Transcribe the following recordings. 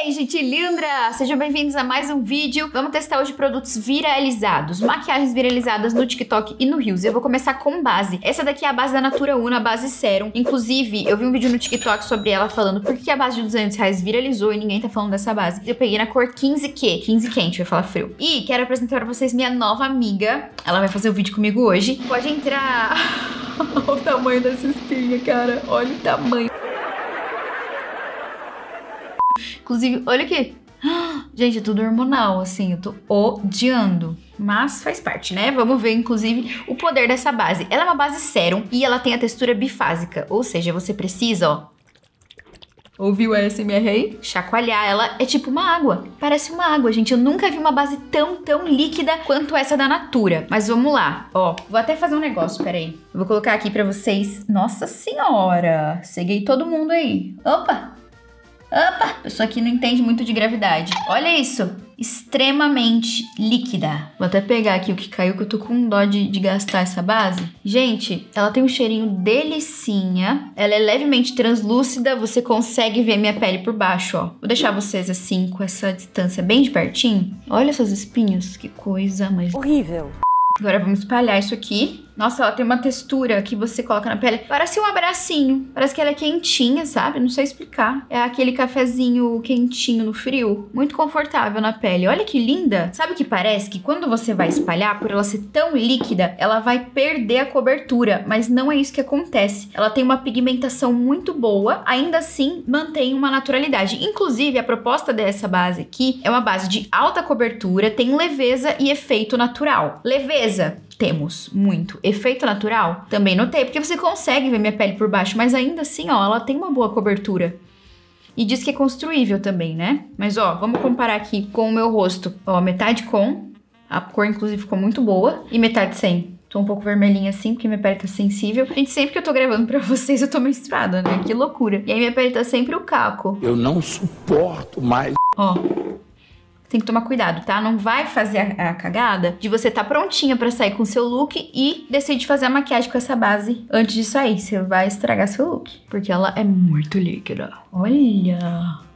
aí, gente linda! Sejam bem-vindos a mais um vídeo. Vamos testar hoje produtos viralizados, maquiagens viralizadas no TikTok e no Reels. Eu vou começar com base. Essa daqui é a base da Natura Una, a base Serum. Inclusive, eu vi um vídeo no TikTok sobre ela falando por que a base de 200 reais viralizou e ninguém tá falando dessa base. Eu peguei na cor 15Q, 15 quente, vai falar frio. E quero apresentar pra vocês minha nova amiga. Ela vai fazer o vídeo comigo hoje. Pode entrar... Olha o tamanho dessa espinha, cara. Olha o tamanho. Inclusive, olha aqui. Gente, é tudo hormonal, assim, eu tô odiando. Mas faz parte, né? Vamos ver, inclusive, o poder dessa base. Ela é uma base sérum e ela tem a textura bifásica. Ou seja, você precisa, ó, Ouviu a SMR aí? Chacoalhar ela é tipo uma água. Parece uma água, gente. Eu nunca vi uma base tão, tão líquida quanto essa da Natura. Mas vamos lá. Ó, vou até fazer um negócio, peraí. Eu vou colocar aqui pra vocês. Nossa senhora! Ceguei todo mundo aí. Opa! Opa, pessoa que não entende muito de gravidade. Olha isso, extremamente líquida. Vou até pegar aqui o que caiu, que eu tô com dó de, de, gastar essa base. Gente, ela tem um cheirinho delicinha. Ela é levemente translúcida, você consegue ver minha pele por baixo, ó. Vou deixar vocês assim, com essa distância bem de pertinho. Olha essas espinhas, que coisa, mas... Horrível. Agora vamos espalhar isso aqui. Nossa, ela tem uma textura que você coloca na pele. Parece um abracinho. Parece que ela é quentinha, sabe? Não sei explicar. É aquele cafezinho quentinho no frio. Muito confortável na pele. Olha que linda. Sabe o que parece? Que quando você vai espalhar, por ela ser tão líquida, ela vai perder a cobertura. Mas não é isso que acontece. Ela tem uma pigmentação muito boa. Ainda assim, mantém uma naturalidade. Inclusive, a proposta dessa base aqui é uma base de alta cobertura, tem leveza e efeito natural. Leveza temos muito. Efeito natural? Também notei, porque você consegue ver minha pele por baixo, mas ainda assim, ó, ela tem uma boa cobertura. E diz que é construível também, né? Mas ó, vamos comparar aqui com o meu rosto. Ó, metade com, a cor inclusive ficou muito boa, e metade sem. Tô um pouco vermelhinha assim, porque minha pele tá sensível. Gente, sempre que eu tô gravando pra vocês, eu tô menstruada, né? Que loucura. E aí minha pele tá sempre o caco. Eu não suporto mais. Ó, tem que tomar cuidado, tá? Não vai fazer a, a cagada de você tá prontinha para sair com seu look e decide fazer a maquiagem com essa base antes de sair. Você vai estragar seu look, porque ela é muito líquida. Olha!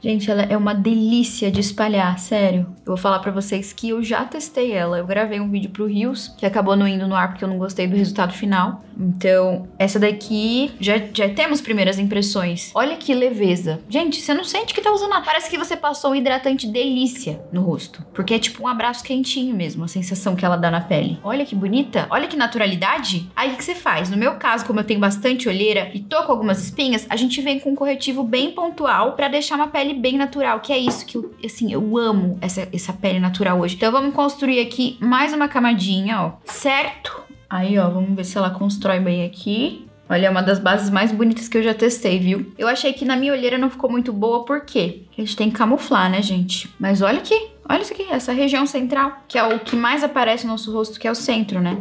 Gente, ela é uma delícia de espalhar, sério. Eu vou falar pra vocês que eu já testei ela. Eu gravei um vídeo pro Rios, que acabou não indo no ar porque eu não gostei do resultado final. Então, essa daqui, já, já temos primeiras impressões. Olha que leveza. Gente, você não sente que tá usando nada. Parece que você passou um hidratante delícia no rosto. Porque é tipo um abraço quentinho mesmo, a sensação que ela dá na pele. Olha que bonita. Olha que naturalidade. Aí, o que você faz? No meu caso, como eu tenho bastante olheira e tô com algumas espinhas, a gente vem com um corretivo bem pontual para deixar uma pele bem natural, que é isso que eu, assim, eu amo essa, essa pele natural hoje. Então vamos construir aqui mais uma camadinha, ó, certo? Aí, ó, vamos ver se ela constrói bem aqui. Olha, é uma das bases mais bonitas que eu já testei, viu? Eu achei que na minha olheira não ficou muito boa, por quê? Porque a gente tem que camuflar, né, gente? Mas olha aqui, olha isso aqui, essa região central, que é o que mais aparece no nosso rosto, que é o centro, né?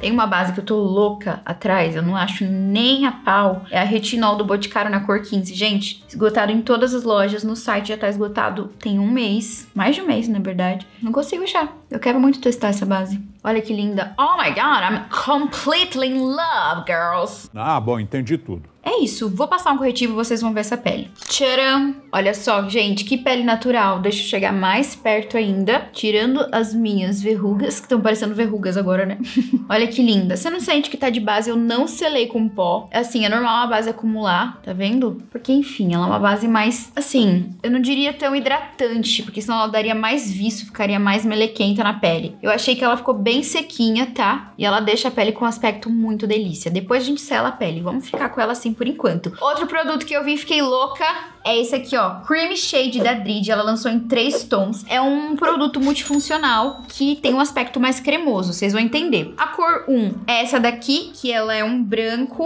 Tem uma base que eu tô louca atrás, eu não acho nem a pau. É a retinol do Boticário na cor 15. Gente, esgotado em todas as lojas, no site já tá esgotado tem um mês. Mais de um mês, na verdade. Não consigo achar. Eu quero muito testar essa base. Olha que linda. Oh my god, I'm completely in love, girls. Ah, bom, entendi tudo. É isso, vou passar um corretivo e vocês vão ver essa pele. Tcharam! Olha só, gente, que pele natural. Deixa eu chegar mais perto ainda, tirando as minhas verrugas, que estão parecendo verrugas agora, né? Olha que linda. Você não sente que tá de base, eu não selei com pó. Assim, é normal a base acumular, tá vendo? Porque, enfim, ela é uma base mais, assim, eu não diria tão hidratante, porque senão ela daria mais viço, ficaria mais melequenta na pele. Eu achei que ela ficou bem sequinha, tá? E ela deixa a pele com um aspecto muito delícia. Depois a gente sela a pele. Vamos ficar com ela assim por enquanto. Outro produto que eu vi e fiquei louca é esse aqui, ó, Creamy Shade da Drid. Ela lançou em três tons. É um produto multifuncional que tem um aspecto mais cremoso, vocês vão entender. A cor 1 é essa daqui, que ela é um branco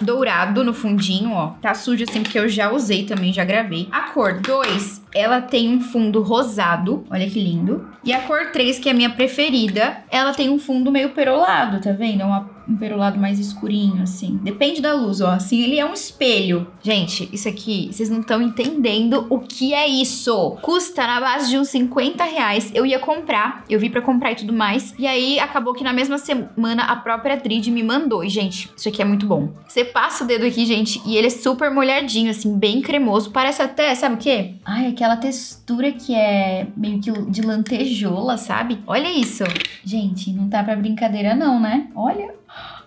dourado no fundinho, ó. Tá sujo assim, porque eu já usei também, já gravei. A cor 2, ela tem um fundo rosado, olha que lindo. E a cor 3, que é a minha preferida, ela tem um fundo meio perolado, tá vendo? É uma um perolado mais escurinho, assim. Depende da luz, ó. Assim, ele é um espelho. Gente, isso aqui, vocês não estão entendendo o que é isso. Custa na base de uns 50 reais. Eu ia comprar, eu vi para comprar e tudo mais. E aí, acabou que na mesma semana, a própria Drid me mandou. E, gente, isso aqui é muito bom. Você passa o dedo aqui, gente, e ele é super molhadinho, assim, bem cremoso. Parece até, sabe o quê? Ai, aquela textura que é meio que de lantejoula, sabe? Olha isso. Gente, não tá pra brincadeira não, né? Olha.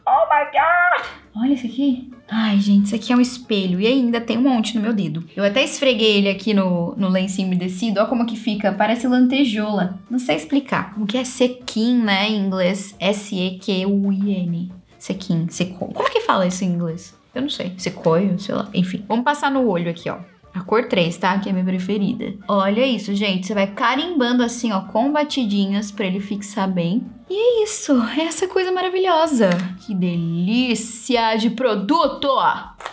Oh my God! Olha isso aqui. Ai, gente, isso aqui é um espelho. E ainda tem um monte no meu dedo. Eu até esfreguei ele aqui no, no lencinho umedecido. Olha como que fica. Parece lantejoula. Não sei explicar. O que é sequin, né, em inglês? S-E-Q-U-I-N. Sequin, secou. Como que fala isso em inglês? Eu não sei. Secoio, sei lá. Enfim, vamos passar no olho aqui, ó. A cor 3, tá? Que é a minha preferida. Olha isso, gente. Você vai carimbando assim, ó, com batidinhas pra ele fixar bem. E é isso, é essa coisa maravilhosa. Que delícia de produto!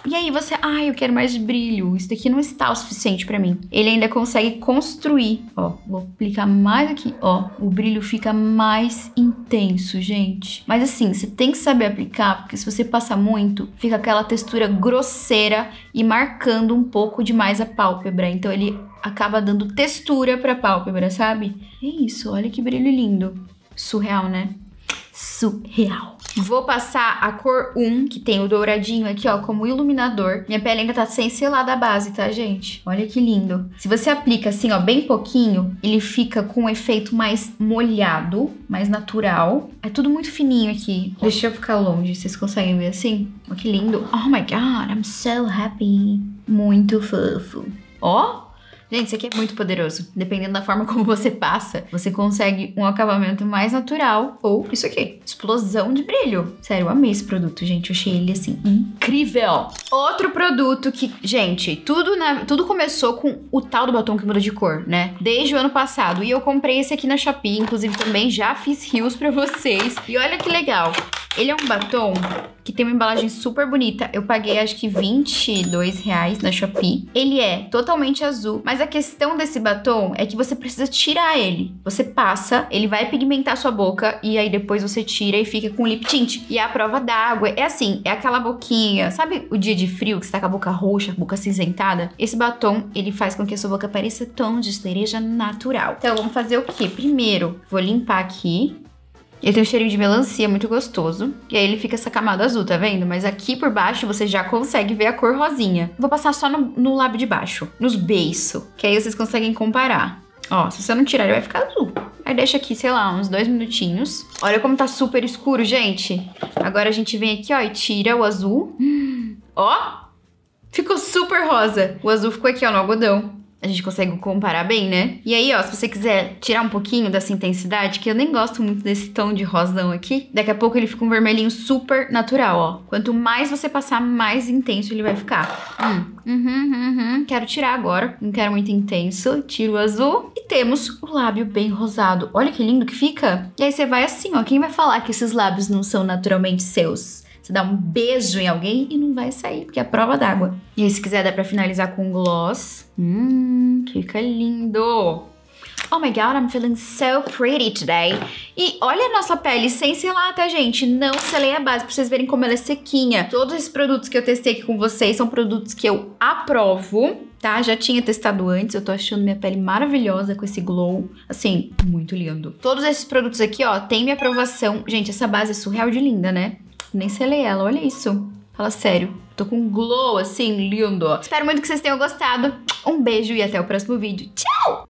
E aí você, ai, eu quero mais brilho. Isso daqui não está o suficiente para mim. Ele ainda consegue construir. Ó, vou aplicar mais aqui. Ó, o brilho fica mais intenso, gente. Mas assim, você tem que saber aplicar, porque se você passar muito, fica aquela textura grosseira e marcando um pouco demais a pálpebra. Então ele acaba dando textura pra pálpebra, sabe? É isso, olha que brilho lindo. Surreal, né? Surreal. Vou passar a cor 1, que tem o douradinho aqui, ó, como iluminador. Minha pele ainda tá sem selar da base, tá, gente? Olha que lindo. Se você aplica assim, ó, bem pouquinho, ele fica com um efeito mais molhado, mais natural. É tudo muito fininho aqui. Deixa eu ficar longe, vocês conseguem ver assim? Ó, que lindo. Oh my God, I'm so happy. Muito fofo. Ó, Gente, isso aqui é muito poderoso. Dependendo da forma como você passa, você consegue um acabamento mais natural ou isso aqui, explosão de brilho. Sério, eu amei esse produto, gente. Eu achei ele assim incrível. Outro produto que, gente, tudo na, tudo começou com o tal do batom que muda de cor, né? Desde o ano passado. E eu comprei esse aqui na Shopee, inclusive também já fiz rios para vocês. E olha que legal. Ele é um batom que tem uma embalagem super bonita. Eu paguei acho que 22 reais na Shopee. Ele é totalmente azul, mas a questão desse batom é que você precisa tirar ele. Você passa, ele vai pigmentar sua boca e aí depois você tira e fica com lip tint. E é a prova d'água. É assim, é aquela boquinha. Sabe o dia de frio que você tá com a boca roxa, boca cinzentada? Esse batom, ele faz com que a sua boca pareça tom de cereja natural. Então, vamos fazer o quê? Primeiro, vou limpar aqui ele tem um cheirinho de melancia muito gostoso. E aí ele fica essa camada azul, tá vendo? Mas aqui por baixo você já consegue ver a cor rosinha. Vou passar só no, no lábio de baixo, nos beiços, que aí vocês conseguem comparar. Ó, se você não tirar, ele vai ficar azul. Aí deixa aqui, sei lá, uns dois minutinhos. Olha como tá super escuro, gente. Agora a gente vem aqui, ó, e tira o azul. Hum, ó, ficou super rosa. O azul ficou aqui, ó, no algodão a gente consegue comparar bem, né? E aí, ó, se você quiser tirar um pouquinho dessa intensidade, que eu nem gosto muito desse tom de rosão aqui, daqui a pouco ele fica um vermelhinho super natural, ó. Quanto mais você passar, mais intenso ele vai ficar. Hum, uhum, uhum. Quero tirar agora, não quero muito intenso. Tiro o azul e temos o lábio bem rosado. Olha que lindo que fica. E aí você vai assim, ó. Quem vai falar que esses lábios não são naturalmente seus? Você dá um beijo em alguém e não vai sair, porque é prova d'água. E aí, se quiser, dá pra finalizar com gloss. Hum, fica lindo! Oh my god, I'm feeling so pretty today. E olha a nossa pele sem selar, tá, gente? Não selei a base, pra vocês verem como ela é sequinha. Todos esses produtos que eu testei aqui com vocês são produtos que eu aprovo, tá? Já tinha testado antes, eu tô achando minha pele maravilhosa com esse glow, assim, muito lindo. Todos esses produtos aqui, ó, tem minha aprovação. Gente, essa base é surreal de linda, né? Nem selei ela, olha isso. Fala sério. Tô com um glow assim, lindo. Espero muito que vocês tenham gostado. Um beijo e até o próximo vídeo. Tchau!